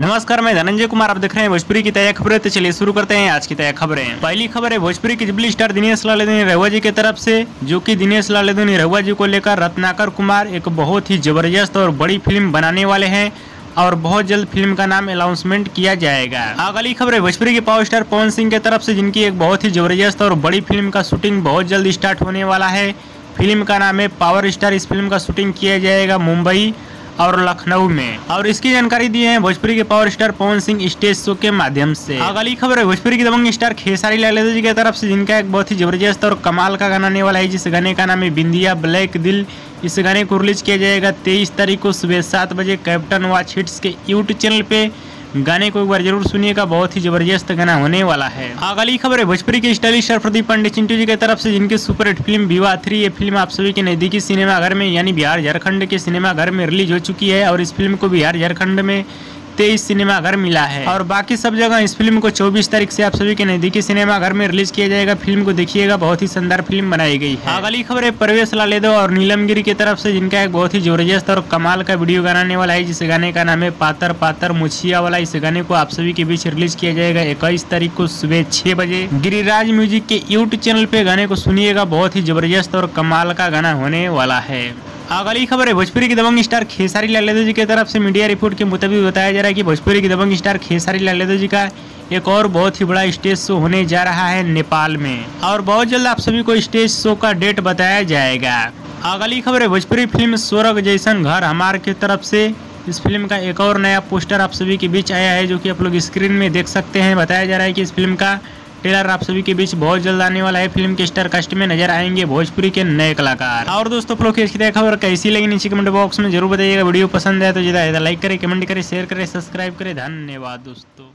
नमस्कार, मैं धनंजय कुमार। आप देख रहे हैं भोजपुरी की तय खबरें। तो चलिए शुरू करते हैं आज की तय खबरें। पहली खबर है, भोजपुरी की जुबली स्टार दिनेश लालेदनी रहुआ जी की तरफ़ से, जो कि दिनेश लालेदनी रहुआ जी को लेकर रत्नाकर कुमार एक बहुत ही ज़बरदस्त और बड़ी फ़िल्म बनाने वाले हैं और बहुत जल्द फ़िल्म का नाम अनाउंसमेंट किया जाएगा। अगली खबर है, भोजपुरी के पावर स्टार पवन सिंह की तरफ़ से, जिनकी एक बहुत ही ज़बरदस्त और बड़ी फ़िल्म का शूटिंग बहुत जल्द स्टार्ट होने वाला है। फ़िल्म का नाम है पावर स्टार। इस फ़िल्म का शूटिंग किया जाएगा मुंबई। और लखनऊ में। और इसकी जानकारी दिए है भोजपुरी के power star Pawan Singh stage show के माध्यम से। अगली खबर है, भोजपुरी की दबंग स्टार खेसारी लाल जी की तरफ़ से, जिनका एक बहुत ही ज़बरदस्त और कमाल का गाना आने वाला है, जिस गाने का नाम है बिंदिया ब्लैक दिल। इस गाने को रिलीज़ किया जाएगा तेईस तारीख को सुबह सात बजे, कैप्टन वॉच हिट्स के यूट्यूब चैनल पे। गाने को एक बार ज़रूर सुनिएगा, बहुत ही ज़बरदस्त गाना होने वाला है। अगली खबर है, भोजपुरी के स्टाइलिश और प्रदीप पांडे चिंटू जी की तरफ़ से, जिनकी सुपरहिट फ़िल्म विवाह थ्री, ये फ़िल्म आप सभी के नजदीकी सिनेमाघर में, यानी बिहार झारखंड के सिनेमाघर में रिलीज़ हो चुकी है, और इस फ़िल्म को बिहार झारखंड में तेईस सिनेमा घर मिला है। और बाकी सब जगह इस फ़िल्म को 24 तारीख से आप सभी के नजदीकी सिनेमा घर में रिलीज़ किया जाएगा। फ़िल्म को देखिएगा बहुत ही शानदार फ़िल्म बनाई गई है। अगली खबर है परवेश लालेदो और नीलम गिरी की तरफ़ से जिनका एक बहुत ही ज़बरदस्त और कमाल का वीडियो गाने वाला है। जिस गाने का नाम है पातर पातर मुछिया वाला इस गाने को आप सभी के बीच रिलीज़ किया जाएगा इक्कीस तारीख को सुबह छह बजे। गिरिराज म्यूज़िक के यूट्यूब चैनल पे गाने को सुनिएगा बहुत ही ज़बरदस्त और कमाल का गाना होने वाला है। अगली खबर है भोजपुरी की दबंग स्टार खेसारी लाल यादव जी की तरफ़ से मीडिया रिपोर्ट के मुताबिक बताया जा रहा है कि भोजपुरी की दबंग स्टार खेसारी लाल यादव जी का एक और बहुत ही बड़ा स्टेज शो होने जा रहा है नेपाल में। और बहुत जल्द आप सभी को स्टेज शो का डेट बताया जाएगा। अगली खबर है भोजपुरी फ़िल्म स्वर्ग जैसन घर हमार की तरफ़ से। इस फ़िल्म का एक और नया पोस्टर आप सभी के बीच आया है, जो कि आप लोग स्क्रीन में देख सकते हैं। बताया जा रहा है कि इस फ़िल्म का ट्रेलर आप सभी के बीच बहुत जल्द आने वाला है। फ़िल्म के स्टार कास्ट में नज़र आएँगे भोजपुरी के नए कलाकार। और दोस्तों फ्लो की खबर कैसी लगी नीचे कमेंट बॉक्स में ज़रूर बताइएगा। वीडियो पसंद है तो ज़्यादा लाइक करे, कमेंट करे, शेयर करे, सब्सक्राइब करे। धन्यवाद दोस्तों।